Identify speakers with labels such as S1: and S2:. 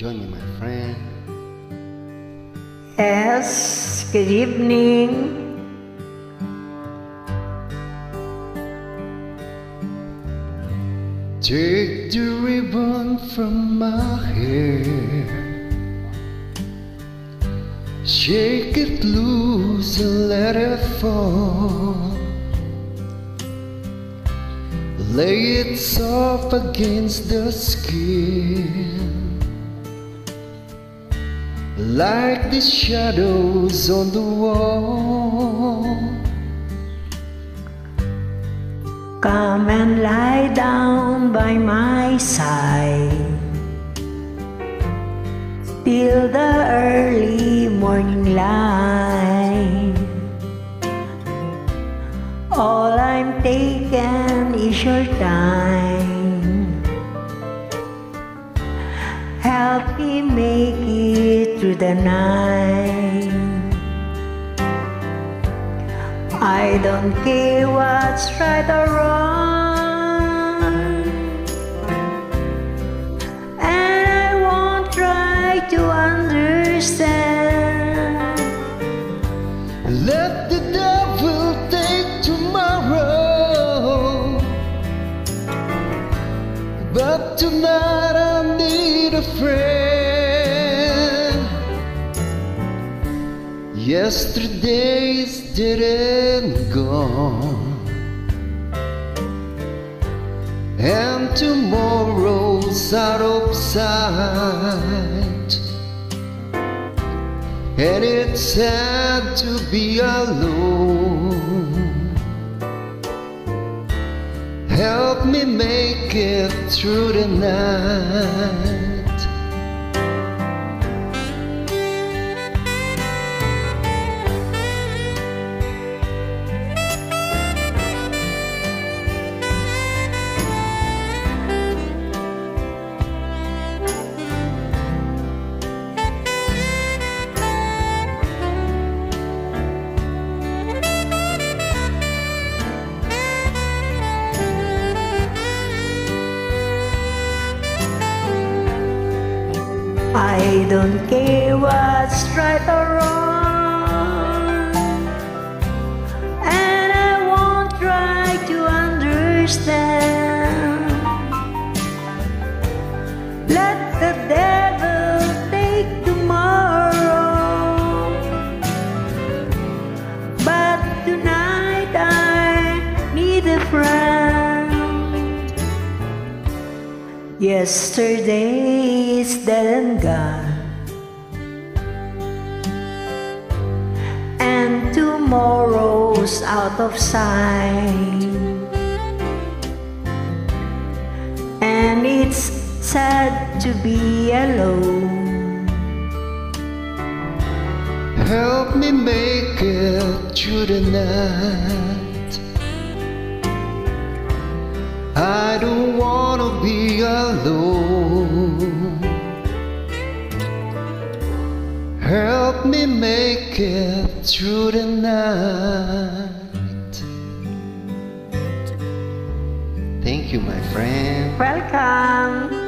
S1: Join me, my friend.
S2: Yes, good evening.
S1: Take the ribbon from my hair. Shake it loose and let it fall. Lay it soft against the skin. Like the shadows on the wall.
S2: Come and lie down by my side till the early morning light. All I'm taking is your time. Help me make it through the night. I don't care what's right or wrong. And I won't try to understand.
S1: Let the devil take tomorrow. But tonight I need a friend. Yesterday's and gone. And tomorrow's out of sight. And it's sad to be alone. Help me make it through the night.
S2: I don't care what's right or wrong, and I won't try to understand. Let the devil take tomorrow, but tonight I need a friend. Yesterday is dead and gone, and tomorrow's out of sight. And it's sad to be alone.
S1: Help me make it through the night. I don't wanna alone. Help me make it through the night. Thank you, my friend.
S2: Welcome.